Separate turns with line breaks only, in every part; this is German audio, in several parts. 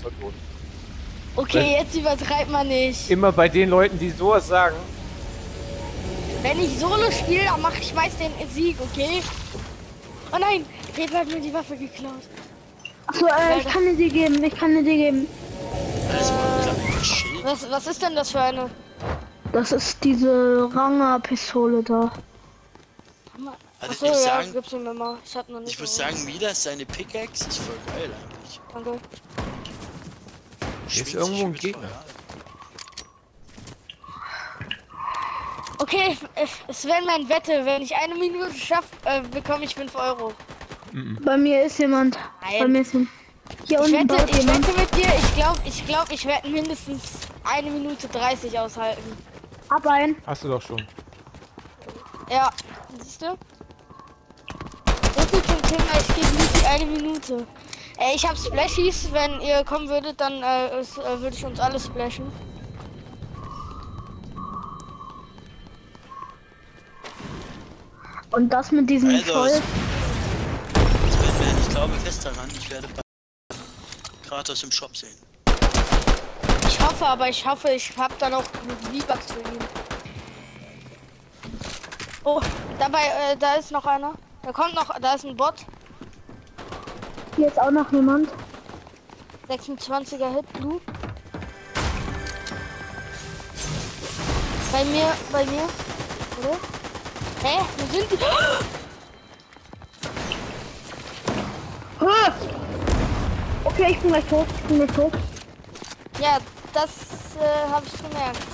zur Not.
Okay, jetzt übertreibt man nicht.
Immer bei den Leuten, die sowas sagen,
Wenn ich Solo spiele, dann mach ich meist den Sieg, okay? Oh nein, Peter hat mir die Waffe geklaut.
Achso, äh, ich kann dir die geben, ich kann dir die geben.
Schild.
Was, was ist denn das für eine?
Das ist diese Ranger-Pistole da.
Also
Achso,
ich
ja,
sagen,
gib's mir mal. Ich hab noch nicht.
ich muss sagen, Midas, seine Pickaxe ist voll geil eigentlich.
Danke.
Schwingt sich
irgendwo ein Gegner.
Okay, äh, Sven, mein Wette, wenn ich eine Minute schaffe, äh, bekomme ich 5 Euro.
Bei mir ist jemand.
Nein.
Bei mir ist jemand. Hier
Ich
unten
wette, ich
jemand.
wette mit dir, ich glaube, ich glaube, ich werde mindestens eine Minute 30 aushalten.
Ab ein.
hast du doch schon.
Ja, siehst du? So viel zum Thema, ich gebe nicht die eine Minute. Äh, ich habe Splashies, wenn ihr kommen würdet, dann äh, äh, würde ich uns alle splashen.
Und das mit diesem
Also,
Voll.
Sven, ich glaube fest daran, ich werde bei Kratos im Shop sehen.
Ich hoffe, aber ich hoffe, ich habe dann auch V-Bucks für ihn. Oh, dabei, äh, da ist noch einer. Da kommt noch, da ist ein Bot.
Hier ist auch noch jemand.
26er Hit Blue. Bei mir, bei mir. Oder? Hä? Wo sind die?
Ah! Okay, ich bin gleich tot. Ich bin gleich tot.
Ja, das äh, habe ich gemerkt.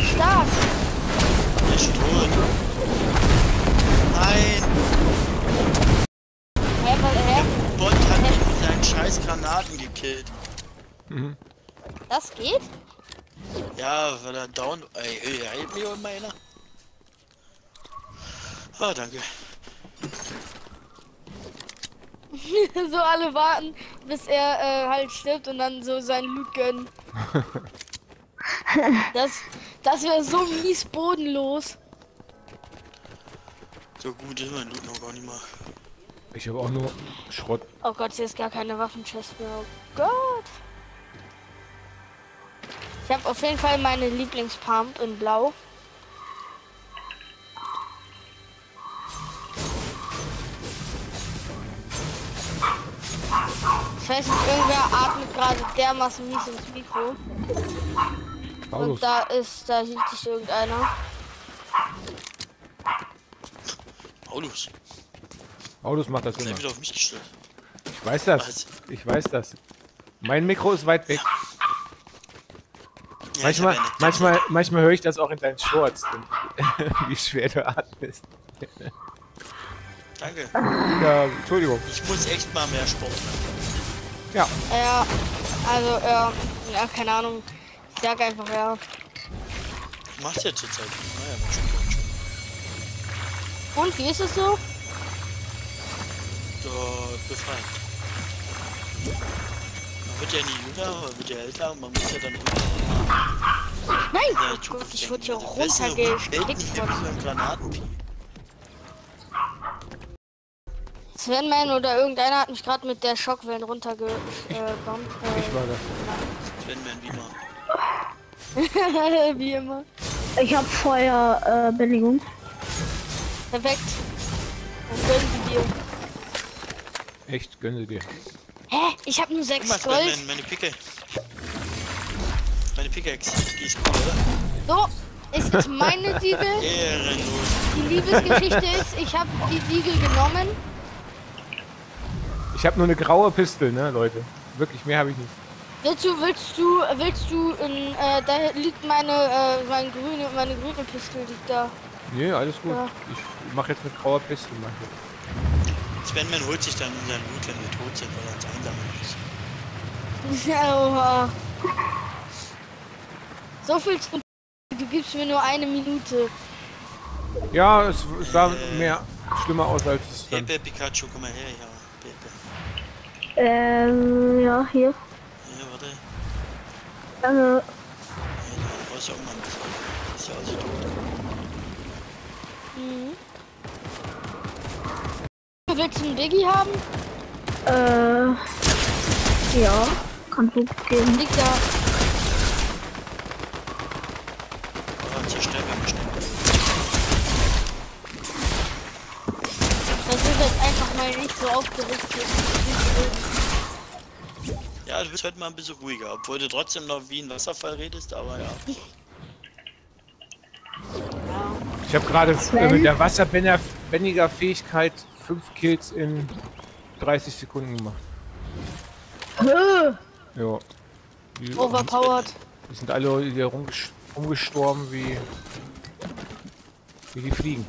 Der stark.
Der ist tot. Nein,
Hä, was, hä?
Bot hat mich mit seinen scheiß Granaten gekillt.
Mhm.
Das geht?
Ja, weil er down. Ey, ey, hält mich immer einer. Ah, danke.
so alle warten, bis er äh, halt stirbt und dann so seinen Loot gönnen. das das wäre so mies bodenlos.
So gut ist mein Loot noch gar nicht mal.
Ich habe auch nur Schrott.
Oh Gott, hier ist gar keine Waffenchest mehr. Oh Gott. Ich habe auf jeden Fall meine Lieblingspump in Blau. Ich weiß nicht, irgendwer atmet gerade dermaßen mies ins Mikro.
Paulus,
Und da ist, da hielt sich irgendeiner.
Paulus,
Paulus macht das immer.
wieder auf mich gestellt.
Ich weiß das.
Was?
Ich weiß das. Mein Mikro ist weit weg.
Ja,
Manchmal, manchmal, manchmal höre ich das auch in deinen Shorts, wie schwer du atmest.
Danke.
Ja, Entschuldigung.
Ich muss echt mal mehr Sport machen.
Ja,
Ja, also, ja, ja, keine Ahnung. Ich sag einfach, ja.
Ich mach's ja zurzeit. Naja, mal schon, schon.
Und, wie ist es so?
So, befreien. Man wird ja nie jünger, man wird ja älter und man muss ja dann
Nein!
in der
Oh Gott, ich wurde hier runtergeklickt von
wie so ein Granatenvieh.
Svenman oder irgendeiner hat mich gerade mit der Schockwellen runtergebombt. Äh,
ich war das.
Wenn man wie immer.
Äh, wie immer.
Ich habe Feuerbändigung.
Perfekt. Und gönnen sie dir.
Echt, gönne dir.
Hä? Ich habe nur
Guck
6
mal,
Gold.
Batman, meine Picke. Meine Pickaxe, die ist cool, oder?
So, ist jetzt meine Siegel.
Ehrenlos.
Die Liebesgeschichte ist, ich habe die Siegel genommen.
Ich habe nur eine graue Pistole, ne, Leute. Wirklich, mehr habe ich nicht.
Willst du, willst du, willst du, in, äh, da liegt meine, äh, mein grüne, meine grüne Pistole liegt da.
Nee, alles gut.
Ja.
Ich mache jetzt mit grauer Pistole.
Svenman holt sich dann unseren Loot, wenn wir tot sind, weil er uns einsammeln ist.
Ja, oha. So viel zu, du gibst mir nur eine Minute.
Ja, es, es sah
Äh.
mehr schlimmer aus als es dann.
Pepe, Pikachu, komm mal her, ja. Pepe.
Ähm, ja, hier.
Ja, ist ja auch bisschen. Ist ja also tot.
Mhm. Willst du einen Diggi haben?
Äh, ja, kannst du geben.
Liegt da.
Aber zerstört wir bestimmt.
Das ist jetzt einfach mal nicht so aufgerichtet.
Ja, du bist heute mal ein bisschen ruhiger, obwohl du trotzdem noch wie ein Wasserfall redest, aber ja.
Ich habe gerade äh, mit der wasserbändiger Fähigkeit 5 Kills in 30 Sekunden gemacht. Ja. Die,
Overpowered.
die sind alle hier rumges rumgestorben wie, wie die Fliegen.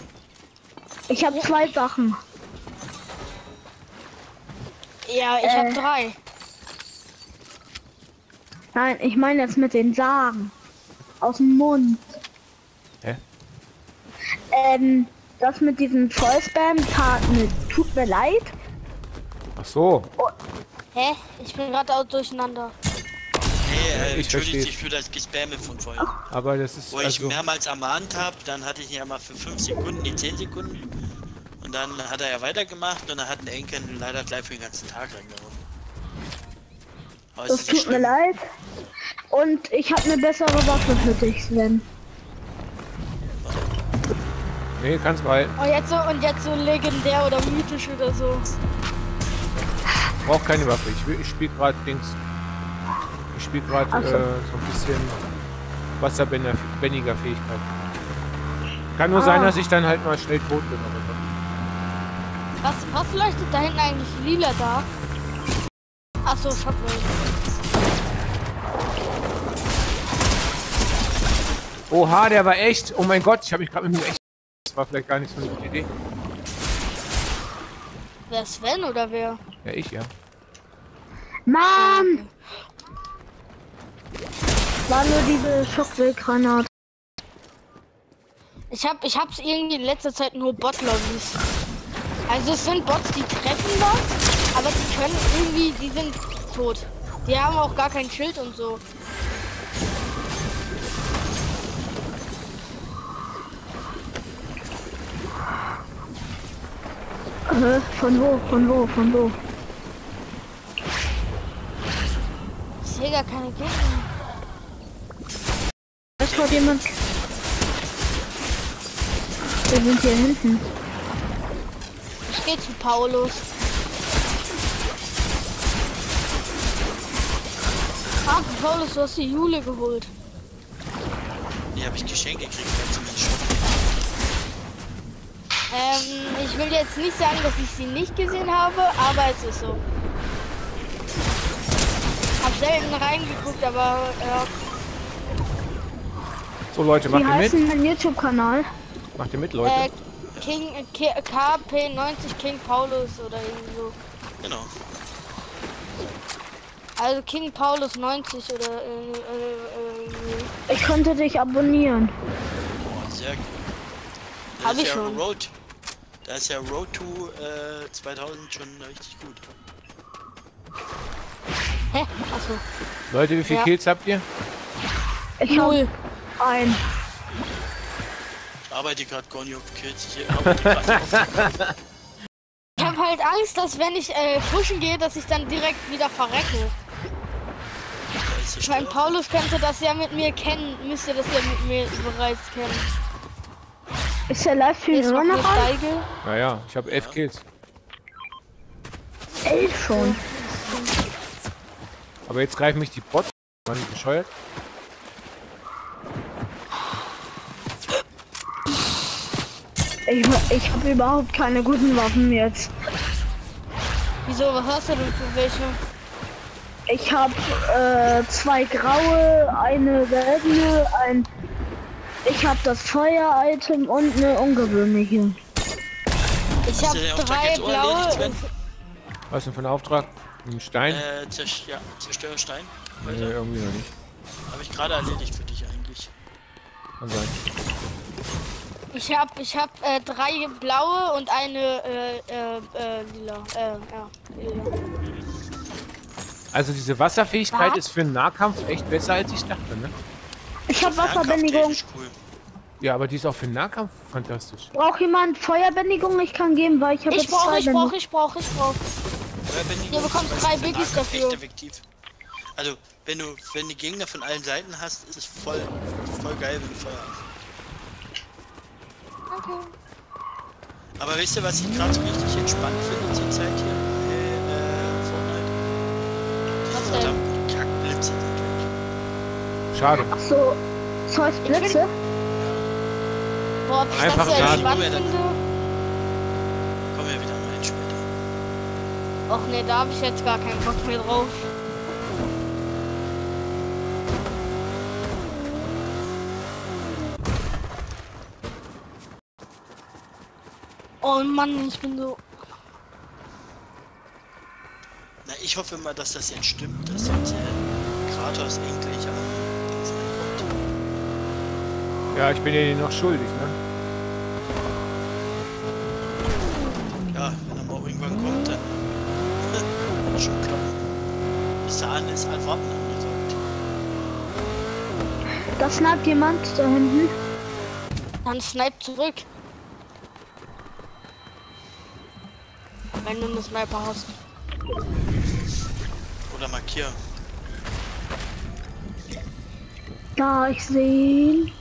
Ich habe zwei Sachen.
Ja, ich
Äh.
hab drei.
Nein, ich meine jetzt mit den Sagen. Aus dem Mund.
Hä?
Ähm, das mit diesem Vollspam tat mir, tut mir leid.
Ach so.
Hä? Ich bin gerade auch durcheinander.
Hey, äh,
Ich
entschuldigt
versteh's.
sich für das Gespamme von vorhin.
Aber das ist
Wo ich
also,
mehrmals ermahnt habe, dann hatte ich ihn ja mal für 5 Sekunden, die 10 Sekunden. Und dann hat er ja weitergemacht und dann hat ein Enkel leider gleich für den ganzen Tag reingehauen. Es
Das tut mir leid. Und ich habe eine bessere Waffe für dich, Sven.
nee, kannst behalten.
Und jetzt so, und jetzt so legendär oder mythisch oder so.
Brauch keine Waffe. Ich, will- ich spiele gerade Dings. Ich spiele gerade
Ach
äh,
so.
so ein bisschen wasserbändiger Fähigkeit. Kann nur
Ah.
sein, dass ich dann halt mal schnell tot bin.
Was, was leuchtet da hinten eigentlich lila da? Achso, Shockwave.
Oha, der war echt. Oh mein Gott, ich habe mich gerade mit dem echt. Das war vielleicht gar nicht so eine gute Idee.
Wer Sven oder wer?
Ja, ich, ja.
Mann! War nur diese Schockwellgranate.
Ich hab, ich hab's irgendwie in letzter Zeit nur Bot-Lobbys. Also es sind Bots, die treffen was, aber die können irgendwie, die sind tot. Die haben auch gar kein Schild und so.
Äh, von wo, von wo, von wo?
Ich sehe gar keine Gegner.
Es kommt jemand. Wir sind hier hinten.
Ich geh zu Paulus. Ah, Paulus, du hast die Jule geholt.
Die habe ich geschenkt gekriegt, weil zumindest schon.
Ähm, ich will jetzt nicht sagen, dass ich sie nicht gesehen habe, aber es ist so. Hab selten reingeguckt, aber ja.
So, Leute, macht
Wie
ihr
heißt
mit?
dein YouTube-Kanal?
Macht ihr mit, Leute?
Äh, King, äh, K KP90 King Paulus oder irgendwie so.
Genau.
Also King Paulus 90 oder äh, äh, äh,
Ich konnte dich abonnieren.
Boah, sehr gut. Da
Hab
ist
ich
ja
schon.
Road. Da ist ja Road to äh, 2000 schon richtig gut.
hä? Achso.
Leute, wie viele
ja.
Kills habt ihr?
Ich
Null.
ein.
Ich arbeite gerade gar nicht auf Kills. Ich
Ich habe halt Angst, dass wenn ich äh, pushen gehe, dass ich dann direkt wieder verrecke. Ich meine. Paulus könnte das ja mit mir kennen, müsste das ja mit mir bereits kennen.
Ist der Livestream immer
noch
an?
Steige.
Naja, ich habe elf Kills.
Elf schon.
Aber jetzt greifen mich die Bots. Mann, bescheuert.
Ich, ich habe überhaupt keine guten Waffen jetzt.
Wieso, was hast du denn für welche?
Ich habe äh, zwei graue, eine gelbe, ein. Ich habe das Feuer-Item und eine ungewöhnliche.
Ich habe drei blaue.
erledigt, Sven?
Was ist denn für ein Auftrag? Ein Stein?
Äh, Zerst ja, Zerstörerstein.
nee, irgendwie noch nicht.
Habe ich gerade erledigt für dich eigentlich.
Kann sein.
Ich hab, ich hab äh, drei blaue und eine äh, äh, äh, lila. Äh, ja, lila.
Also diese Wasserfähigkeit
Was?
ist für einen Nahkampf echt besser als ich dachte, ne?
Ich habe
Fernkampf
Wasserbändigung.
Cool.
Ja, aber die ist auch für den Nahkampf fantastisch.
Braucht jemand Feuerbändigung? Ich kann geben, weil ich habe
Ich brauche, ich brauche, ich brauche, ich brauche.
Feuerbändigung
Ihr
ist
bekommt drei Biggies dafür.
Echt effektiv. Also, wenn du, wenn du Gegner von allen Seiten hast, ist es voll, voll geil, wenn du Feuer hast.
Okay.
Aber wisst ihr, was ich gerade so richtig entspannt finde zur Zeit hier bei äh, Fortnite?
Was
Diese
denn?
verdammten Kackblitze sind weg.
Schade.
Ach so, Zeus Blitze?
Boah, ob ich
Einfach
das so
gerade-
entspannt finde?
Kommen wir wieder rein später.
Och nee, da habe ich jetzt gar keinen Bock mehr drauf. Oh Mann, ich bin so.
Na, ich hoffe mal, dass das jetzt stimmt, dass jetzt äh, Kratos endlich am.
Ja, ich bin ja noch schuldig, ne?
Ja, wenn er mal irgendwann kommt, dann schon klappen. Bis dahin ist halt warten angesagt.
Da sniped jemand da hinten.
Dann snipe zurück. Wenn du eine Sniper hast.
Oder markieren.
Da, ich sehe ihn.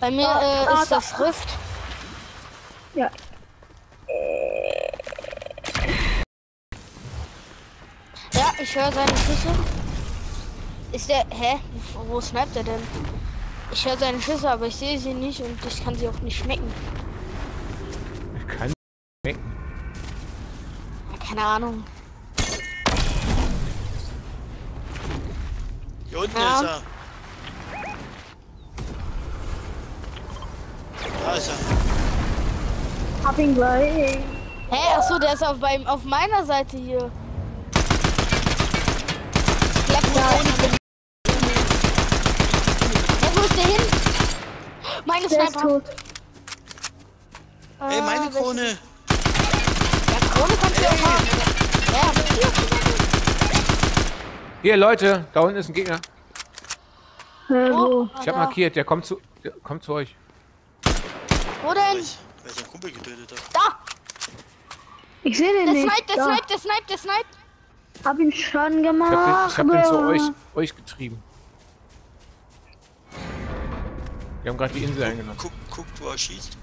Bei mir
Ah,
äh,
ah,
ist
da.
das Rift.
Ja.
Ja, ich höre seine Schüsse. Ist der. Hä? Wo, sniped er denn? Ich höre seine Schüsse, aber ich sehe sie nicht und ich kann sie auch nicht schmecken.
Ich kann schmecken.
Ja, Keine Ahnung.
Hier unten
Ja.
ist er. Da ist er.
Hab ihn gleich.
Hä? Achso, der ist auf, beim, auf meiner Seite hier. Klappt da. Ja, wo ist der hin? Meine
Der ist
Sniper.
tot.
Ey, meine
Ah,
Krone!
welche- Ja, Krone kannst du auch haben. Ja, hier.
Hier, Leute, da unten ist ein Gegner.
Wo?
Ich habe markiert, der kommt zu, der kommt zu euch.
Wo denn?
ich, weil ich einen Kumpel getötet habe.
Da!
Ich sehe den
Der
nicht.
snipe, der
da.
snipe, der snipe, der snipe.
Hab ihn
Ich
gemacht.
habe den, ich hab den zu euch, euch getrieben. Wir haben gerade die Insel eingenommen.
Guck, guck, wo er schießt.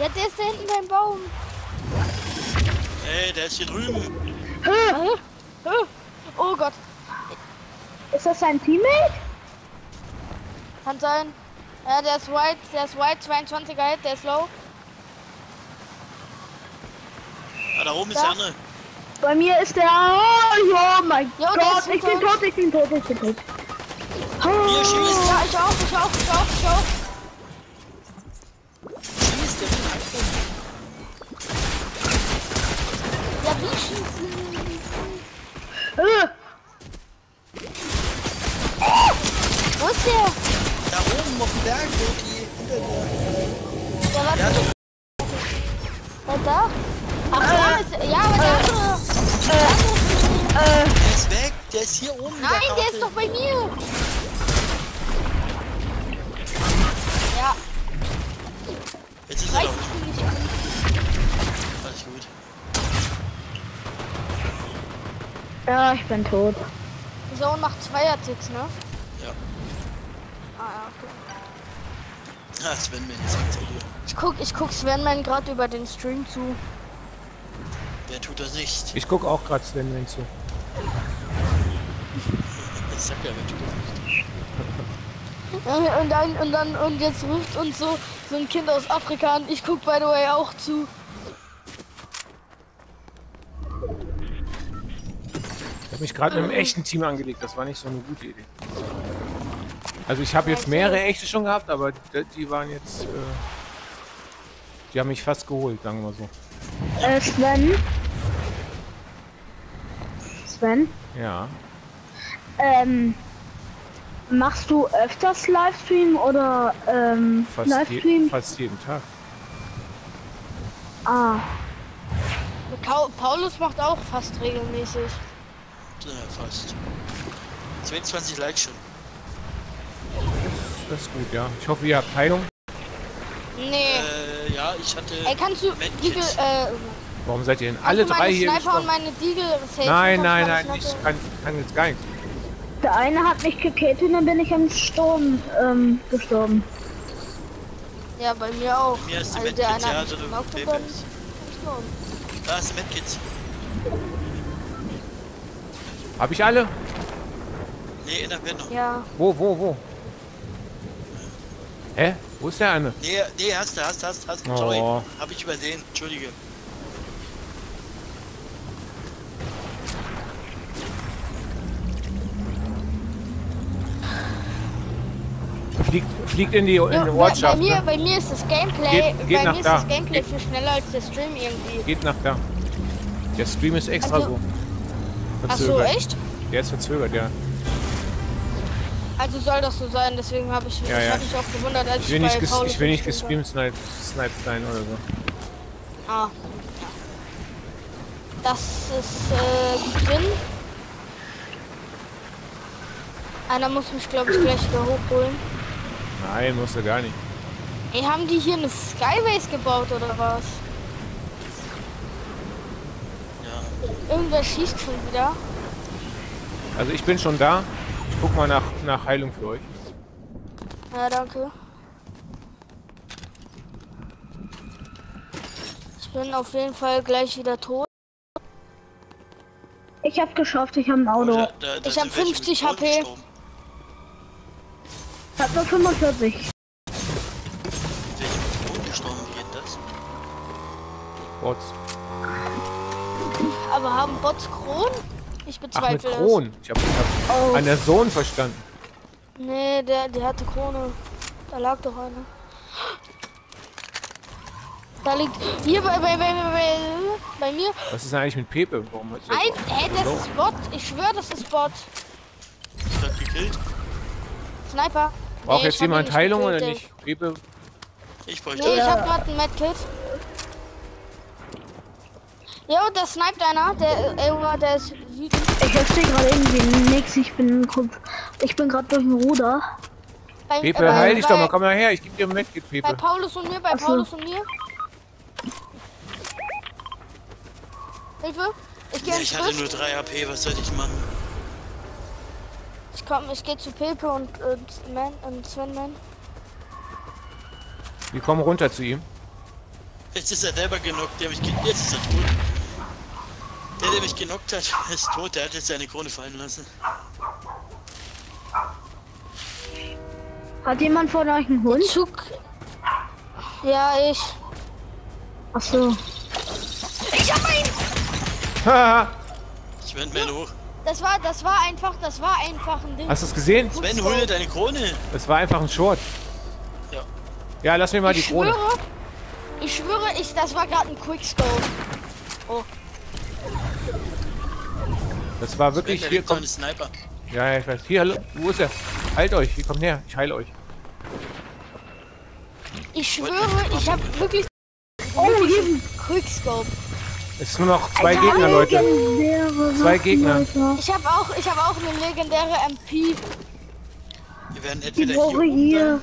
Ja, der ist da hinten beim Baum.
Ey, der ist hier drüben.
Oh Gott,
Ist das sein Teammate?
kann sein. Ja, der ist white, der ist white, 22er Hit, der ist low.
Ah, da oben ist
Da.
der andere.
Bei mir ist der. Oh, ja, mein
Jo,
Gott.
ist
Ich bin
tot.
ich bin tot, ich bin tot.
Hier schießt!
Ja, ich auch, ich auch, ich auch, ich auch.
Schießt, der will abkommen.
Ja, wie schießen?
Äh,
Wo ist der?
Oben auf dem Berg, wo die hinter dir.
Der
Ja, doch.
der da? Ach, da ist, ja, aber der andere. Der andere ist-
äh,
Der ist weg, der ist hier oben. in
Nein, der
Karte.
ist doch bei mir. Ja,
Jetzt ist er doch.
ich nicht.
Alles gut.
ja, ich bin tot.
Die Zone macht Zweier-Ticks, ne?
Ja.
Ah, ja, okay.
Ah, Sven, mir jetzt erzählt.
Ich guck, ich guck Sven gerade über den Stream zu.
Wer tut das nicht?
Ich gucke auch gerade Sven Link zu.
Ich sag ja, wer tut das nicht?
Und dann, und dann, und jetzt ruft uns so, so ein Kind aus Afrika an. Ich guck by the way auch zu.
Ich habe mich gerade mit einem echten Team angelegt. Das war nicht so eine gute Idee. Also ich habe jetzt mehrere echte schon gehabt, aber die, die waren jetzt... Äh, die haben mich fast geholt, sagen wir mal so.
Äh, Sven. Sven.
Ja.
Ähm. Machst du öfters Livestream oder ähm,
Fast, je,
Livestream?
fast jeden Tag.
Ah,
Paulus macht auch fast regelmäßig.
Ja, fast. 22 Likes schon.
Das ist gut, ja. Ich hoffe, ihr habt Heilung.
Nee.
Äh, ja, ich hatte.
Ey, kannst du. Diegel, äh,
Warum seid ihr denn alle drei hier
Sniper und meine Diegel?
Nein, nein, nein, ich kann, kann jetzt gar nichts.
Der eine hat mich gekillt und dann bin ich am Sturm ähm, gestorben.
Ja, bei mir auch.
Mir ist die
Also der eine
ja,
hat
so
mich gestorben.
Da ist Medkits.
Hab ich alle?
Nee, in der Bindung.
Ja.
Wo, wo, wo? Hä? Wo ist der eine?
Nee, nee, hast du, hast du, hast du, hast du.
Oh.
Sorry. Hab ich übersehen. Entschuldige.
Fliegt, fliegt in die, in
Jo,
die
bei, bei,
Ortschaft.
mir,
Ne?
bei mir ist das Gameplay,
Geht- geht
bei
nach
mir ist
da.
das Gameplay viel schneller als der Stream irgendwie.
Geht nach da. Der Stream ist extra
Also-
so.
Ach so,
Verzögert.
echt?
Der ist verzögert, ja.
Also soll das so sein, deswegen habe ich,
Ja, ja.
hab ich auch gewundert, als
Ich will
ich
nicht, ich will nicht
gespielt
gestreamt sniped sein oder so.
Ah. Das ist äh, gut drin. Einer muss mich, glaube ich, gleich wieder hochholen.
Nein, musst du gar nicht.
Ey, haben die hier eine Skybase gebaut oder was?
Ja.
Irgendwer schießt schon wieder.
Also ich bin schon da. Ich guck mal nach, nach Heilung für euch.
Ja, danke. Ich bin auf jeden Fall gleich wieder tot.
Ich hab's geschafft, ich hab ein
Oh,
Auto.
da, da, da
Ich hab
welche
50
mit Boden
HP.
gestorben.
Ich hab nur 45.
Welche mit Boden gestorben, wie geht das?
Bots.
Aber haben Bots Kron? Ich
Ach, mit
bezweifle.
Kron. Ich hab, ich hab
Oh,
an der Sohn verstanden.
Nee, der, der hatte Krone. Da lag doch einer. Da liegt. Hier bei, bei, bei, bei, bei mir.
Was ist denn eigentlich mit Pepe? Warum hat
Nein, ey, das ist Bot. Ich schwöre, das ist Bot.
Ich hab gekillt.
Sniper.
Braucht
Nee,
jetzt jemand Heilung
gekillt,
oder nicht? Pepe,
Ich bräuchte.
Nee, ich hab grad ein Medkit. Jo, da sniped einer. Der, äh, Junge, der ist wütend.
ich verstehe gerade irgendwie nichts. Ich bin ich bin gerade durch den Ruder.
Bei,
Pepe,
äh, bei,
heil dich
bei,
doch mal. Komm mal her. Ich geb dir ein Medkit,
Bei
Pepe.
Paulus und mir, bei
Ach so.
Paulus und mir. Hilfe. Ich gehe
Ja,
ins
ich hatte nur
Busch.
3 HP, was soll ich machen?
Ich komm, ich gehe zu Pepe und, äh, Man, und Sven Man.
Wir kommen runter zu ihm.
Jetzt ist er selber genockt, der mich ge Jetzt ist er tot. Der, der mich genockt hat, ist tot, der hat jetzt seine Krone fallen lassen.
Hat jemand von euch einen Hund?
Zug. Ja, ich.
Ach so.
Ich hab ihn!
Haha.
Sven, man hoch.
Das war, das war einfach, das war einfach ein Ding.
Hast du es gesehen?
Sven, hol dir deine Krone.
Das war einfach ein Short.
Ja.
Ja, lass mir mal die
ich
Krone.
schwöre, ich schwöre, ich, das war gerade ein Quickscope.
Das war wirklich
da
hier.
liegt so
Komm.
ein Sniper.
Ja, ja, ich weiß. Hier, hallo. Wo ist er? Heilt euch. Hier, kommt her. Ich heile euch.
Ich schwöre, ich habe wirklich
Oh, hier
Quickscope.
Es sind nur noch zwei Gegner, Leute. Zwei Gegner.
Ich habe auch, ich habe auch eine legendäre MP.
Wir werden
Die
entweder hier
brauche
oben
hier.
sein,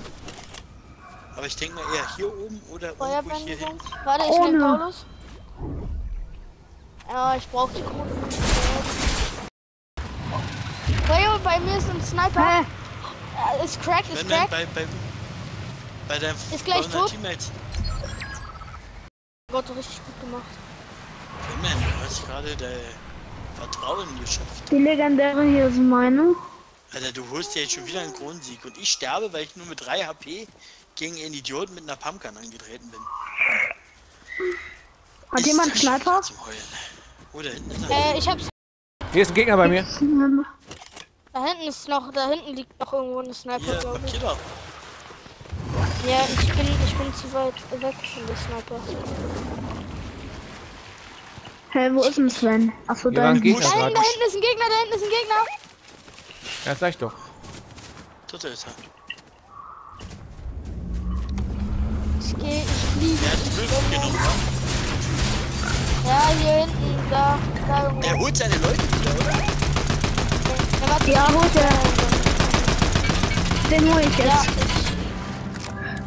aber ich denke mal eher hier oben oder irgendwo hier hinten.
Warte, ich nehme Paulus. Ja, ich brauche die Krone. Feuer, bei mir ist ein Sniper.
Hä?
Äh, Ist crack, ist crack.
bei, bei, bei deinem
Ist gleich
bei
tot.
Teammates.
Gott, richtig gut gemacht.
Wenn man, du hast gerade dein Vertrauen geschafft.
Die legendäre hier ist meine.
Alter, du holst dir jetzt schon wieder einen Kronensieg und ich sterbe, weil ich nur mit 3 HP gegen einen Idioten mit einer Pumpgun angetreten bin.
Hat
Ist
jemand Sniper?
schon Zum Heulen. Oh, da hinten ist er.
Äh, ich hab's.
Hier ist ein Gegner bei mir.
Da hinten ist noch, da hinten liegt noch irgendwo eine Sniper,
Hier,
glaube ich.
Killer.
Ja, ich bin, ich bin zu weit weg von der Sniper.
Hä, wo ist denn Sven? Achso,
Hier
da
ein
hinten.
Gegner
Da hinten, da hinten ist ein Gegner, da hinten ist ein Gegner.
Ja, sag ich doch.
Dritter ist er.
Ich geh, ich fliege.
Der hat genommen. wa?
Ja, hier hinten, da, da irgendwo.
Der holt seine Leute wieder, oder?
Ja, warte,
Ja, holt er. Den hol ich
Ja,
jetzt.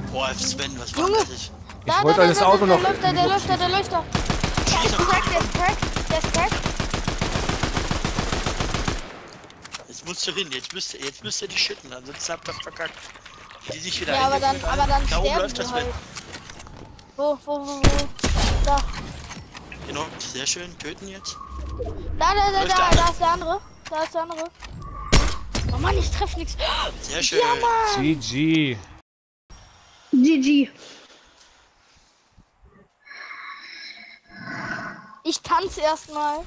ich
Boah, Sven, was war das?
Ich
Da,
wollte
da,
das
da,
Auto noch...
Der da, der da, der da. Der ist crack, der ist crack, der ist crack.
Jetzt musst du hin, jetzt müsst ihr, jetzt müsst ihr die schütten, ansonsten habt ihr verkackt. Die sich wieder
Ja, aber dann, aber dann
Da oben
sterben
läuft das
halt.
Sven.
Wo, wo, wo, wo? Da,
Genau, sehr schön. Töten jetzt.
da, da, da, da, da ist der andere. Da ist der andere. Mann, ich treffe nichts.
Sehr schön.
Ja, Mann.
GG.
GG.
Ich tanze erstmal.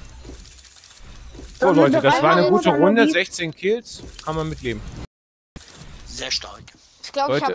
So Leute, das war eine gute Runde.
wie?
16 Kills. Kann man mitleben.
Sehr stark.
Ich glaube, ich
Leute.